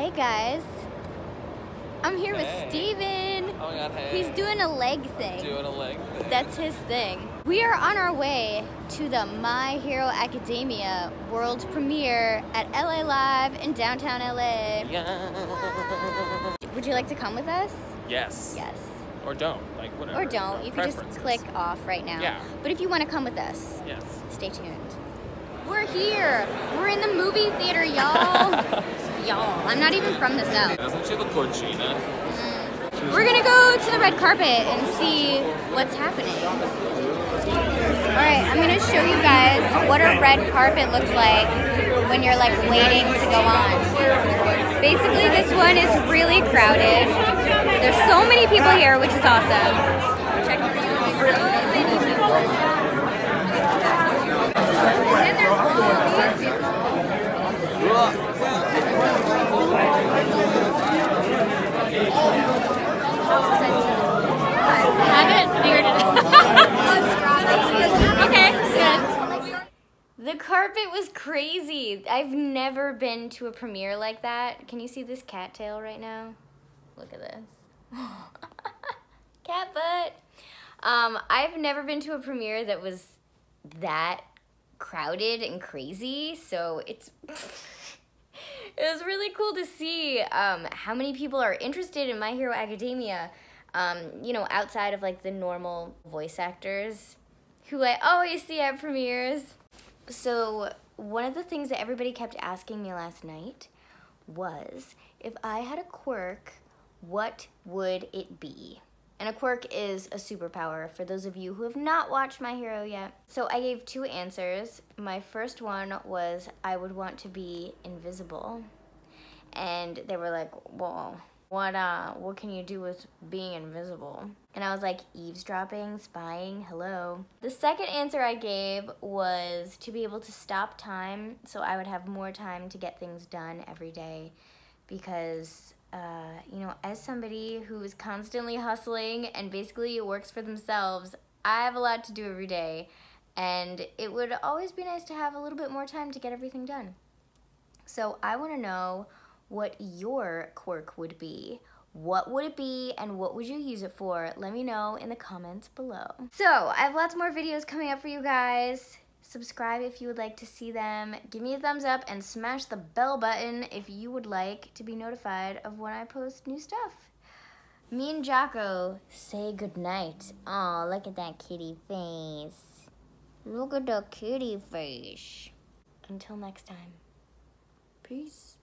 Hey guys, I'm here Hey. with Steven. Oh my god, hey. He's doing a leg thing. doing a leg thing. That's his thing. We are on our way to the My Hero Academia world premiere at LA Live in downtown LA. Yeah. Would you like to come with us? Yes. Yes. Or don't. Like whatever. Or don't. You can just click off right now. Yeah. But if you want to come with us, Yes. stay tuned. We're here. We're in the movie theater, y'all. y'all. I'm not even from the South. Doesn't she look Corgina? Eh? Mm. We're gonna go to the red carpet and see what's happening. Alright, I'm gonna show you guys what a red carpet looks like when you're like waiting to go on. Basically, this one is really crowded. There's so many people here, which is awesome. Check it out. Many people. And then there's all these people. haven't figured it out. okay, good. The carpet was crazy. I've never been to a premiere like that. Can you see this cattail right now? Look at this. Cat butt. Um, I've never been to a premiere that was that crowded and crazy, so it's it was really cool to see um, how many people are interested in My Hero Academia. Um, you know, outside of like the normal voice actors who I always see at premieres. So, one of the things that everybody kept asking me last night was if I had a quirk, what would it be? And a quirk is a superpower for those of you who have not watched My Hero yet. So I gave two answers. My first one was I would want to be invisible. And they were like, well, what uh what can you do with being invisible? And I was like, eavesdropping, spying, hello. The second answer I gave was to be able to stop time so I would have more time to get things done every day because uh, you know, as somebody who is constantly hustling and basically works for themselves, I have a lot to do every day, and it would always be nice to have a little bit more time to get everything done. So I want to know what your quirk would be. What would it be and what would you use it for? Let me know in the comments below. So I have lots more videos coming up for you guys. Subscribe if you would like to see them. Give me a thumbs up and smash the bell button if you would like to be notified of when I post new stuff. Me and Jocko say goodnight. Aw, look at that kitty face. Look at the kitty face. Until next time. Peace.